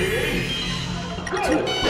Yeah.